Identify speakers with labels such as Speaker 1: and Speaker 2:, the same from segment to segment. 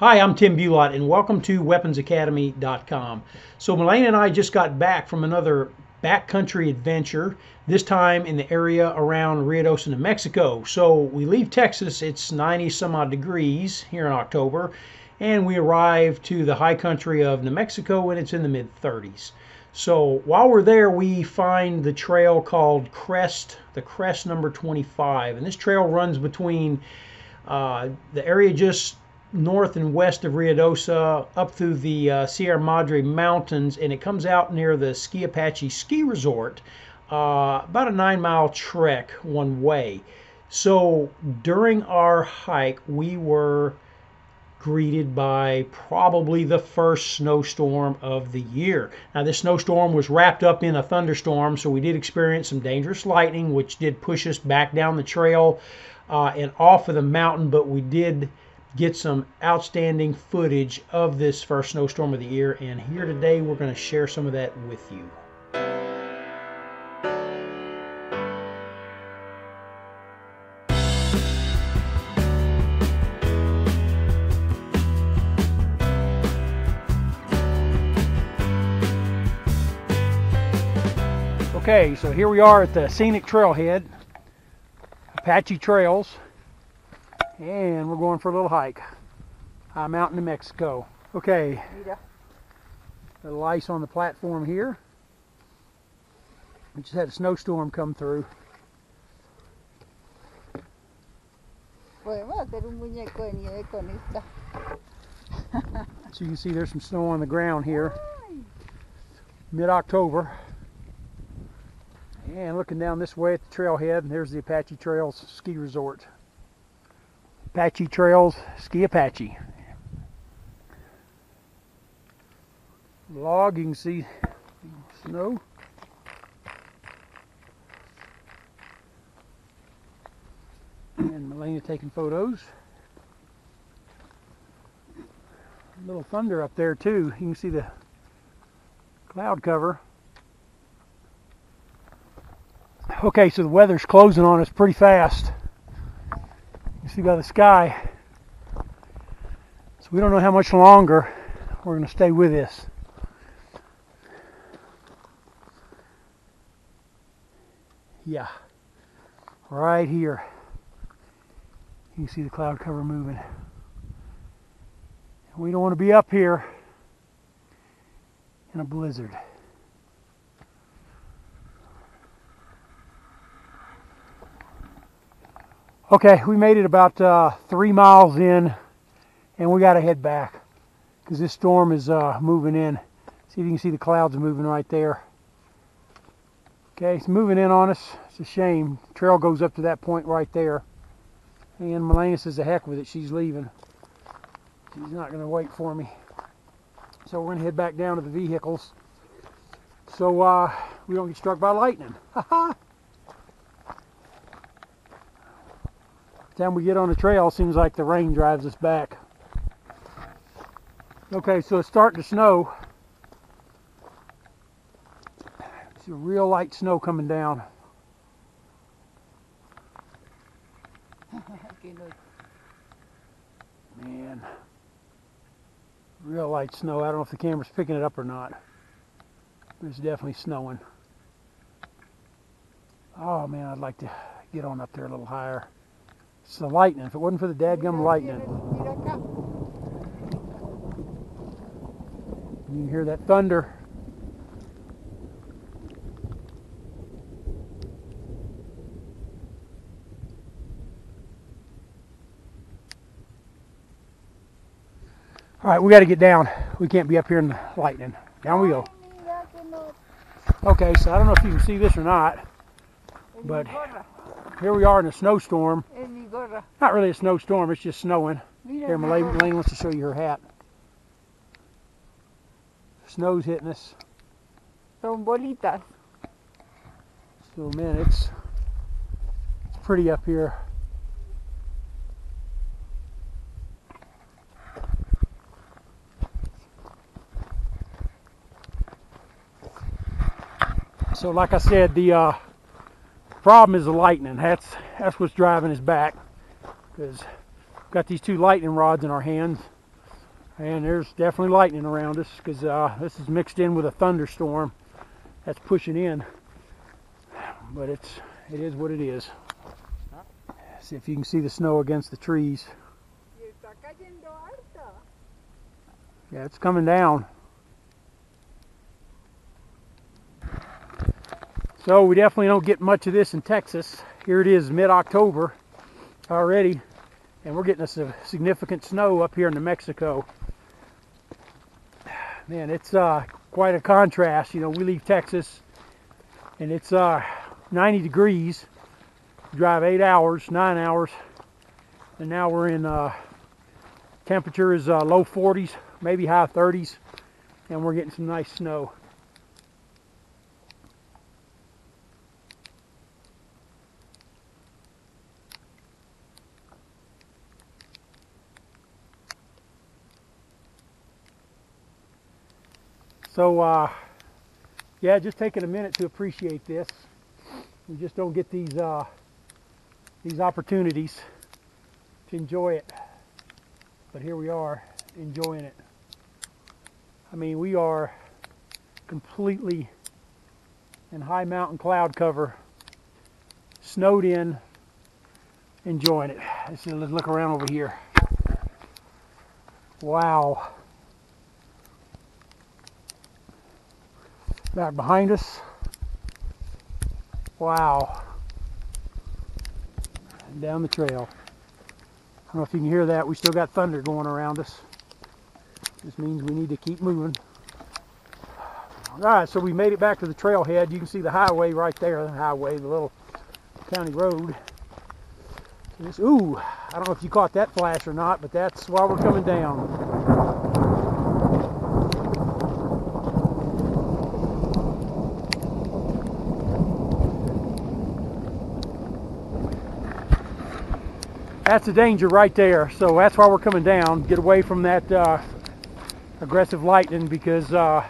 Speaker 1: Hi, I'm Tim Bulot, and welcome to WeaponsAcademy.com. So, Malane and I just got back from another backcountry adventure, this time in the area around Ruidoso, New Mexico. So, we leave Texas, it's 90 some odd degrees here in October, and we arrive to the high country of New Mexico when it's in the mid 30s. So, while we're there, we find the trail called Crest, the Crest number 25, and this trail runs between uh, the area just north and west of Ruidoso up through the uh, Sierra Madre Mountains, and it comes out near the Ski Apache Ski Resort. Uh, about a nine mile trek one way. So during our hike, we were greeted by probably the first snowstorm of the year. Now, this snowstorm was wrapped up in a thunderstorm, so we did experience some dangerous lightning, which did push us back down the trail uh, and off of the mountain, but we did get some outstanding footage of this first snowstorm of the year. And here today, we're going to share some of that with you. Okay, so here we are at the scenic trailhead, Apache Trails and we're going for a little hike. I'm out in New Mexico. Okay, little ice on the platform here. We just had a snowstorm come through.
Speaker 2: Podemos hacer un muñeco de nieve con esta.
Speaker 1: So you can see there's some snow on the ground here. Mid-October. And looking down this way at the trailhead, and there's the Apache Trails Ski Resort. Apache Trails, Ski Apache. Log, you can see snow. And Melania taking photos. A little thunder up there too. You can see the cloud cover. Okay, so the weather's closing on us pretty fast see by the sky. So we don't know how much longer we're going to stay with this. Yeah, right here. You can see the cloud cover moving. We don't want to be up here in a blizzard. Okay, we made it about uh, three miles in and we got to head back because this storm is uh, moving in. See if you can see the clouds moving right there. Okay, it's moving in on us. It's a shame. The trail goes up to that point right there. And Melania says the heck with it. She's leaving. She's not going to wait for me. So we're going to head back down to the vehicles so uh, we don't get struck by lightning. Ha ha! Time we get on the trail, seems like the rain drives us back. Okay, so it's starting to snow. It's a real light snow coming down. Man, real light snow. I don't know if the camera's picking it up or not. It's definitely snowing. Oh man, I'd like to get on up there a little higher. It's the lightning. If it wasn't for the dadgum lightning. You can hear that thunder. All right, we got to get down. We can't be up here in the lightning. Down we go. Okay, so I don't know if you can see this or not, but here we are in a snowstorm. Not really a snowstorm, it's just snowing. Here, Malane, wants to show you her hat. Snow's hitting us.
Speaker 2: Son bolitas.
Speaker 1: So, man, it's, it's pretty up here. So, like I said, the uh, Problem is the lightning. That's that's what's driving us back. Because we've got these two lightning rods in our hands. And there's definitely lightning around us because uh, this is mixed in with a thunderstorm that's pushing in. But it's it is what it is. See if you can see the snow against the trees.
Speaker 2: Y está cayendo harta.
Speaker 1: Yeah, it's coming down. So we definitely don't get much of this in Texas. Here it is mid-October already, and we're getting a significant snow up here in New Mexico. Man, it's uh, quite a contrast. You know, we leave Texas, and it's uh, 90 degrees. Drive eight hours, nine hours, and now we're in uh, temperature is uh, low 40s, maybe high 30s, and we're getting some nice snow. So, uh, yeah, just taking a minute to appreciate this. We just don't get these uh, these opportunities to enjoy it. But here we are, enjoying it. I mean, we are completely in high mountain cloud cover, snowed in, enjoying it. Let's, let's look around over here. Wow. Back behind us. Wow. Down the trail. I don't know if you can hear that. We still got thunder going around us. This means we need to keep moving. All right, so we made it back to the trailhead. You can see the highway right there, the highway, the little county road. This, ooh, I don't know if you caught that flash or not, but that's while we're coming down. That's the danger right there. So that's why we're coming down. Get away from that uh, aggressive lightning because uh,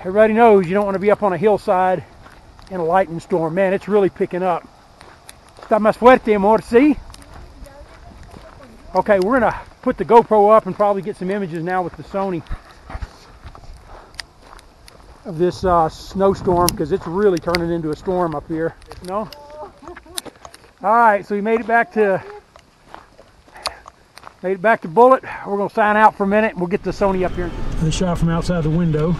Speaker 1: everybody knows you don't want to be up on a hillside in a lightning storm. Man, it's really picking up. Está más fuerte, amor, see? Okay, we're gonna put the GoPro up and probably get some images now with the Sony of this uh, snowstorm because it's really turning into a storm up here. No? All right, so we made it back to made it back to Bullet. We're gonna sign out for a minute. and We'll get the Sony up here. The shot from outside the window.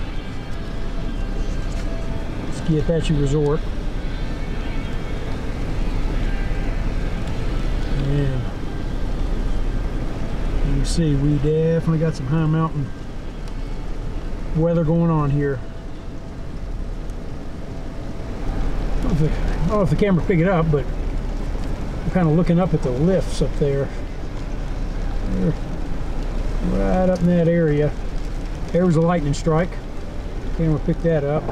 Speaker 1: Ski Apache Resort. Yeah. You see we definitely got some high mountain weather going on here. I don't know if the, know if the camera pick it up, but I'm kind of looking up at the lifts up there. They're right up in that area. There was a lightning strike. Camera picked that up.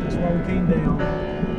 Speaker 1: That's why we came down.